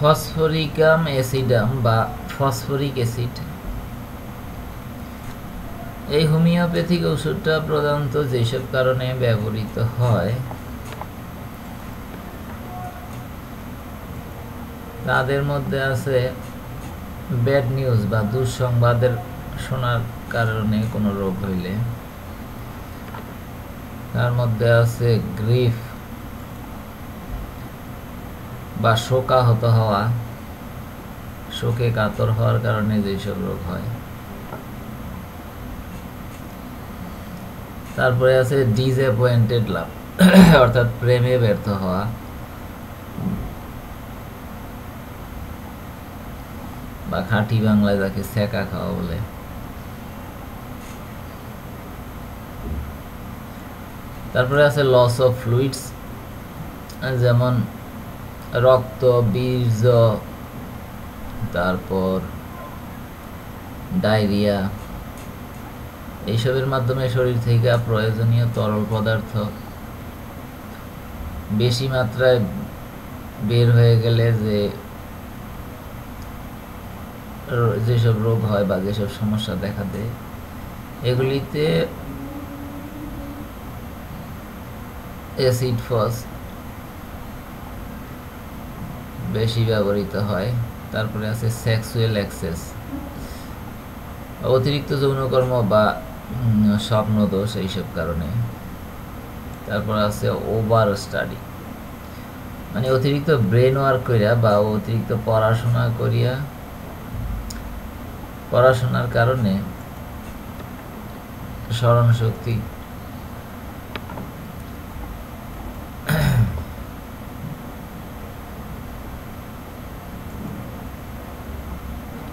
Phosphoricum অ্যাসিডাম বা phosphoric acid. এই homeopathic ওষুধটা প্রধানত যেসব কারণে ব্যবহৃত হয়, তাদের মধ্যে আছে ব্যাড নিউজ বা দুঃসংবাদের শোনার কারণে কোনো রোগ হইলে। তার মধ্যে আছে গ্রিফ বা শোকাহত হওয়া, শোকে কাতর হওয়ার কারণে যেসব রোগ হয়। তারপরে আছে ডিসঅ্যাপয়েন্টেড লাভ অর্থাৎ প্রেমে ব্যর্থ হওয়া। বা খাঁটি বাংলায় যাকে সেকা খাওয়া বলে। তারপরে আছে লস অফ ফ্লুইডস যেমন রক্ত, বীর্য, তারপর ডায়রিয়া, এইসবের মাধ্যমে শরীর থেকে প্রয়োজনীয় তরল পদার্থ বেশি মাত্রায় বের হয়ে গেলে যে যেসব রোগ হয় বা যেসব সমস্যা দেখা দেয়, এগুলিতে অ্যাসিড বেশি ব্যবহৃত হয়। তারপরে আছে সেক্সুয়াল অ্যাক্সেস অতিরিক্ত যৌনকর্ম বা স্বপ্ন দোষ এইসব কারণে। তারপর আছে ওভার স্টাডি মানে অতিরিক্ত ব্রেন ওয়ার্ক করিয়া বা অতিরিক্ত পড়াশোনা করিয়া, পড়াশোনার কারণে স্মরণ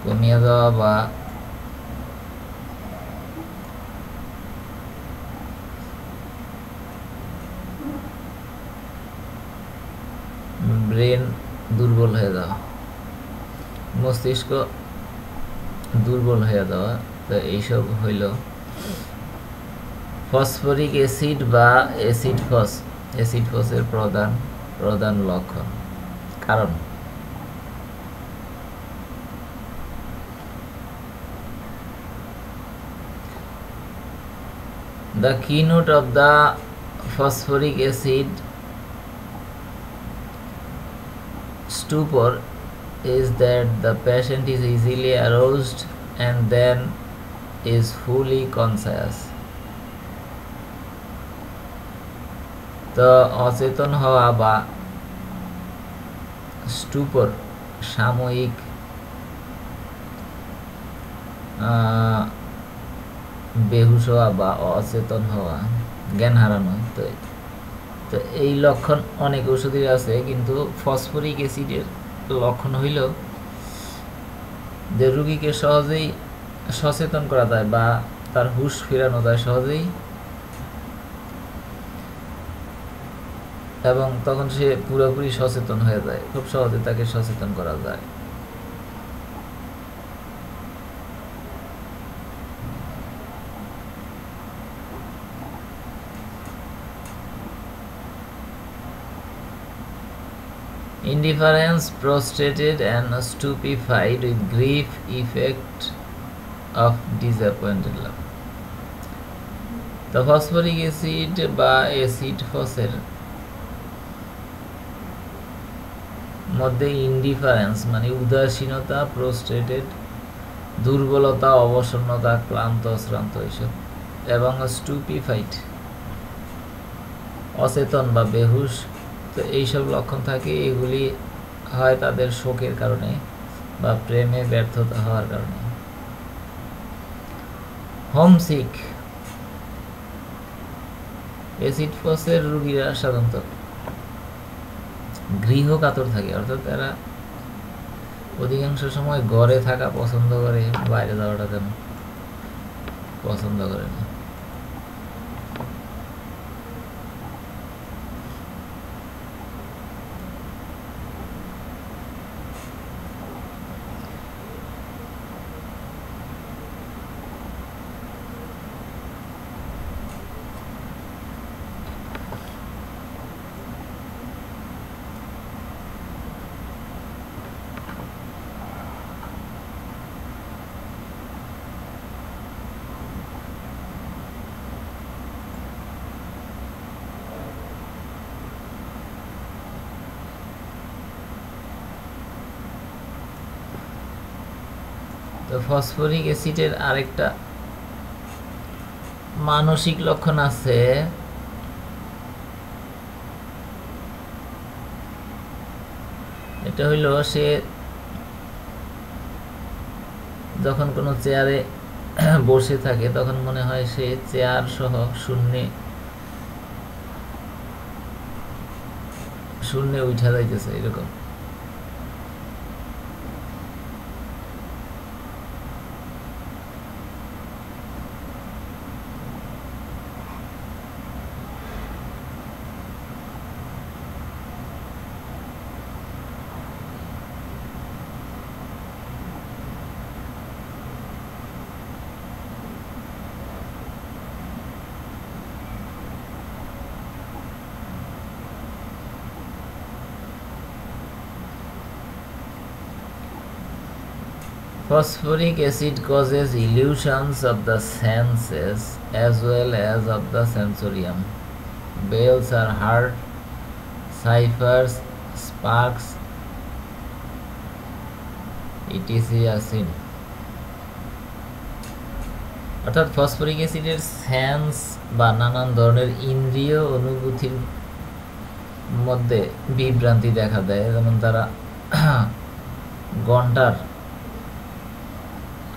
কমিয়ে দেওয়া বা ব্রেন দুর্বল হয়ে যাওয়া। মস্তিষ্ক দুর্বল হয়ে যাওয়া। তো এইসব হইল ফসফরিক অ্যাসিড বা অ্যাসিড ফস। অ্যাসিড ফসের প্রধান প্রধান লক্ষণ। কারণ The keynote of the phosphoric acid stupor is that the patient is easily aroused and then is fully conscious. তো অচেতন হওয়া বা স্টুপর সাময়িক বেহুশ হওয়া বা অচেতন হওয়া, জ্ঞান হারানো, তো তো এই লক্ষণ অনেক ওষুধের আছে, কিন্তু ফসফরিক অ্যাসিডের লক্ষণ হইল যে রুগীকে সহজেই সচেতন করা যায় বা তার হুশ ফেরানো যায় সহজেই। এবং তখন সে পুরোপুরি সচেতন হয়ে যায়, খুব সহজে তাকে সচেতন করা যায়। Indifference, prostrated and stupefied with grief effect of disappointed love. The phosphoric acid বা অ্যাসিড ফসের মধ্যে ইনডিফারেন্স মানে উদাসীনতা প্রোস্টেটেড দুর্বলতা অবসন্নতা ক্লান্ত শ্রান্ত এসব এবং স্টুপিফাইড অচেতন বা বেহুশ তো এইসব লক্ষণ থাকে, এগুলি হয় তাদের শোকের কারণে বা প্রেমে ব্যর্থতা হওয়ার কারণে। হোমসিক অ্যাসিড ফসের রুগীরা সাধারণত গৃহ কাতর থাকে, অর্থাৎ তারা অধিকাংশ সময় ঘরে থাকা পছন্দ করে, বাইরে যাওয়াটা যেন পছন্দ করে না। তো ফসফরিক অ্যাসিডের আরেকটা মানসিক লক্ষণ আছে। এটা হইল সে যখন কোনো চেয়ারে বসে থাকে, তখন মনে হয় সে চেয়ার সহ শূন্যে শূন্যে উঠা যাইতেছে, এরকম। Phosphoric acid causes illusions of the senses as well as of the sensorium. Bells are heard, ciphers, sparks, etc. are seen. অর্থাৎ ফসফরিক অ্যাসিডের সেন্স বা নানান ধরনের ইন্দ্রিয় অনুভূতির মধ্যে বিভ্রান্তি দেখা দেয় যেমন তারা ঘণ্টার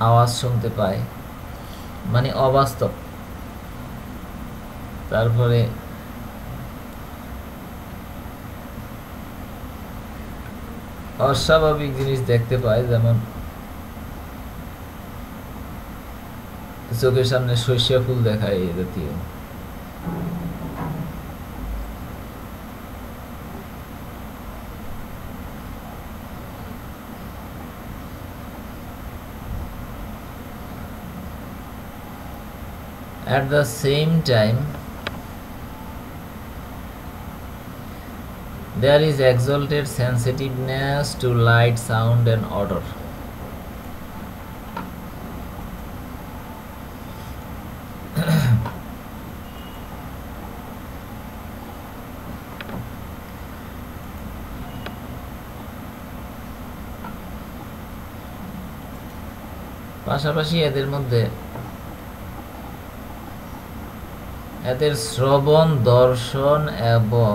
আওয়াজ শুনতে পায়। মানে অবাস্তব। তারপরে অস্বাভাবিক জিনিস দেখতে পায়, যেমন চোখের সামনে শস্য ফুল দেখায় এই জাতীয়। At the same time, there is exalted sensitiveness to light, sound, and odor. পাশাপাশি এদের মধ্যে এদের শ্রবণ, দর্শন এবং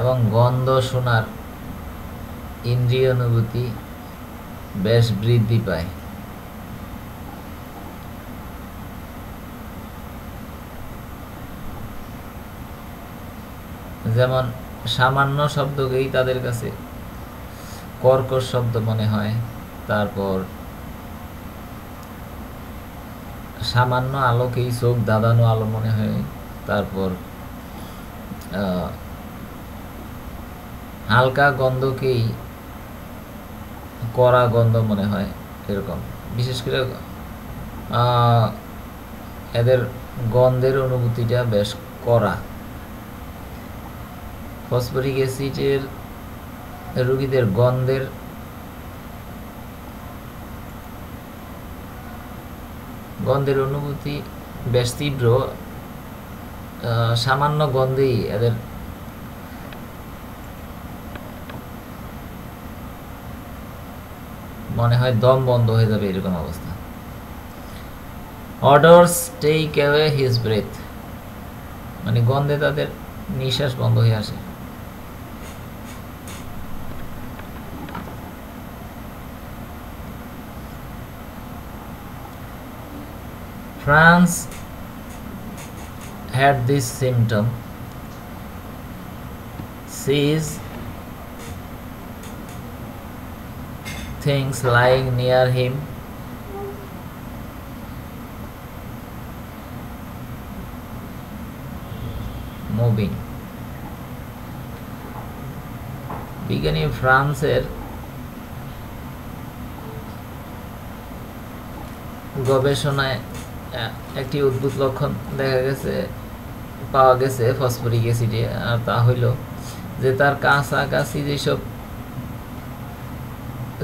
এবং গন্ধ শোনার ইন্দ্রিয় অনুভূতি বেশ বৃদ্ধি পায়। যেমন সামান্য শব্দকেই তাদের কাছে কর্কশ শব্দ মনে হয়, তারপর সামান্য আলোকেই চোখ দাদানো আলো মনে হয়। তারপর হালকা গন্ধকেই কড়া গন্ধ মনে হয় এরকম। বিশেষ করে এদের গন্ধের অনুভূতিটা বেশ কড়া। ফসফরিক অ্যাসিডের রুগীদের গন্ধের গন্ধের অনুভূতি বেশ তীব্র সামান্য গন্ধেই এদের মনে হয় দম বন্ধ হয়ে যাবে এরকম অবস্থা। Orders take away his breath মানে গন্ধে তাদের নিঃশ্বাস বন্ধ হয়ে আসে। France had this symptom sees things lying near him moving বিজ্ঞানী ফ্রান্সের গবেষণায় একটি উদ্ভুত লক্ষণ দেখা গেছে, পাওয়া গেছে ফসফরিক অ্যাসিডে। আর তা হইল যে তার কাছাকাছি যেসব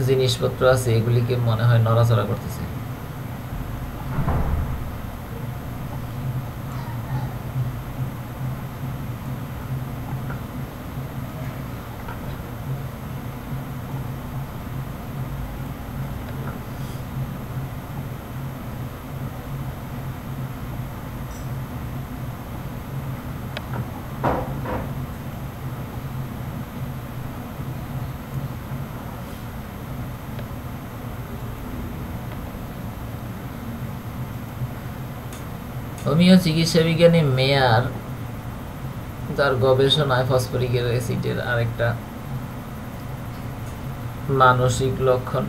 জিনিসপত্র আছে, এগুলিকে মনে হয় নড়াচড়া করতেছে। হোমিও চিকিৎসা বিজ্ঞানী মেয়ার, তার গবেষণায় ফসফরিক অ্যাসিডের আরেকটা মানসিক লক্ষণ।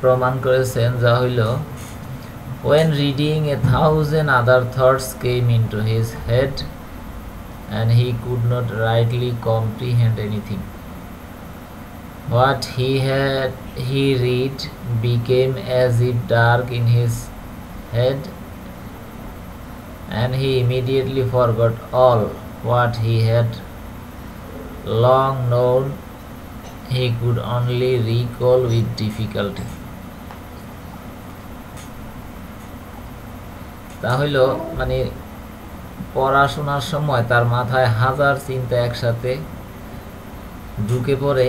প্রমাণ করেছেন, যা হইল when reading a thousand other thoughts came into his head and he could not rightly comprehend anything what he had he read became as if dark in his head and he immediately forgot all what he had long known he could only recall with difficulty তা হইল মানে পড়াশোনার সময় তার মাথায় হাজার চিন্তা একসাথে ঢুকে পড়ে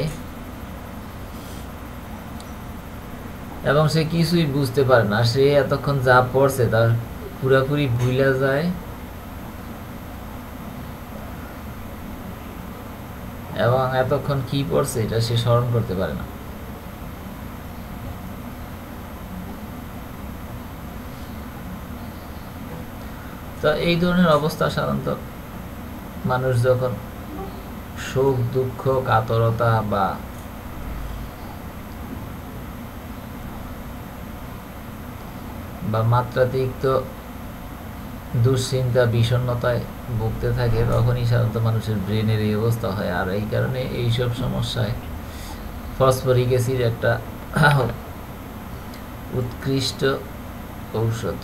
এবং সে কিছুই বুঝতে পারে না। সে এতক্ষণ যা পড়ছে তার পুরাপুরি ভুলে যায়। এবং এতক্ষণ কি পড়ছে এটা সে স্মরণ করতে পারে না। তো এই ধরনের অবস্থা সাধারণত মানুষ যখন শোক দুঃখ, কাতরতা বা বা মাত্রাতিরিক্ত দুশ্চিন্তা বিষণ্নতায় ভুগতে থাকে, তখনই সাধারণত মানুষের ব্রেনের এই অবস্থা হয়। আর এই কারণে এইসব সমস্যায় ফসফরিক অ্যাসিড একটা উৎকৃষ্ট ঔষধ।